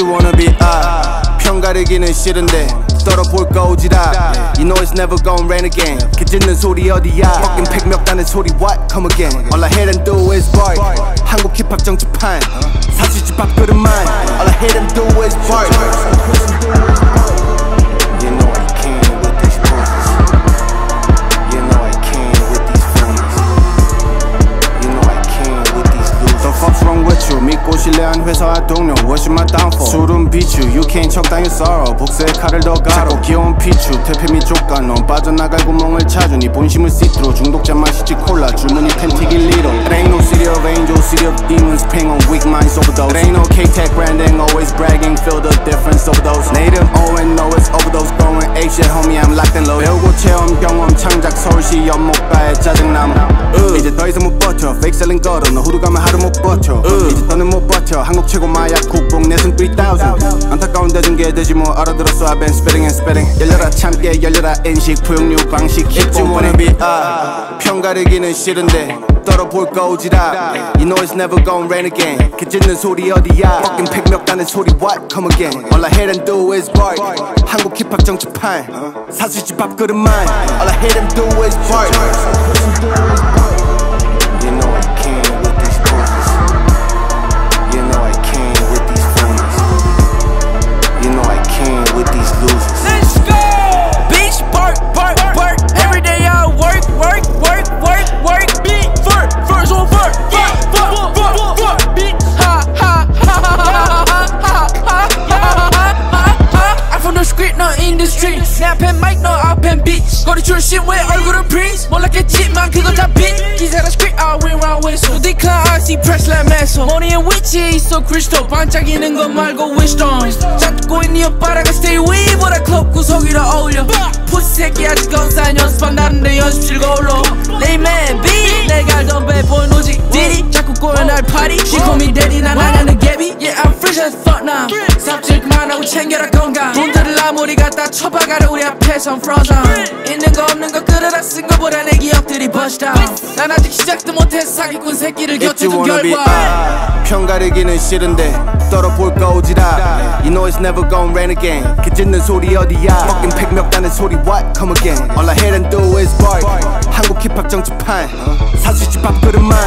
you wanna be I 편 가르기는 싫은데 떨어볼까 오지라 You know it's never gon' rain again 그 짖는 소리 어디야 Fucking 백몇 가는 소리 what come again All I hear them do is bark 한국 힙합 정치판 사실지 밥그릇만 All I hear them do is bark with you 믿고 신뢰한 회사와 동료 What's my downfall 술은 비추 You can't 적당히 sorrow 복수의 칼을 더 가로 귀여운 피추 퇴폐 및 조건 넌 빠져나갈 구멍을 찾으니 본심을 시트로 중독자 마시지 콜라 줄무늬 팬티기 리로 It ain't no city of angels City of demons Paying on weak minds overdose It ain't no K-Tech branding Always bragging Feel the difference overdose 내 이름 Owen know it's overdose Going ape shit homie I'm locked and loaded 배우고 체험 경험 창작 서울시 연못가에 짜증남 이제 더 이상 못 버텨 Fake selling 걸어 너 후드 가면 하루 못 버텨 이제 더는 못 버텨 한국 최고 마약 국뽕 내순 3000 안타까운 대중계 되지 뭐 알아들었어 I've been spitting and spitting 열려라 참깨 열려라 인식 포용류 방식 you wanna be I 편가르기는 싫은데 떨어볼까 오지라 You know it's never gon' rain again 그 짖는 소리 어디야 Fucking 백몇 가는 소리 what come again All I hear them do is bark 한국 힙합 정치판 사수지 밥그릇만 All I hear them do is bark 출신 왜 얼굴은 prince? 몰랐겠지만 그건 다 I win round whistle. decline, I see press like metal. 머리에 위치에 있어 crystal. 반짝이는 것 말고 wisdom. 잡고 있니 오빠라가 stay with 보다 클럽 구석이라 어울려. 푸시 새끼 아직 건산 연습한다는데 연습실 거울로. 레이맨 B 내가 알던 배보인 오직 디디 자꾸 꼬여 날 파리. Me daddy 난 하냐는 개비. Yeah I'm fresh as fuck now. 삽질 그만하고 챙겨라 건강. 돈들을 아무리 갖다 쳐박아라 우리 앞에선 frozen. 있는 거 없는 거 끌어다 쓴 거보다 내 기억들이 bust down. 난 아직 시작도 못해 사기꾼 새끼를 곁에 둔 결과. 편가르기는 싫은데 떨어볼까 오지라 You know it's never gon' rain again 그 짖는 소리 어디야 Fucking 가는 소리 what come again All I hear them do is bark 한국 힙합 정치판 사수지 밥그릇만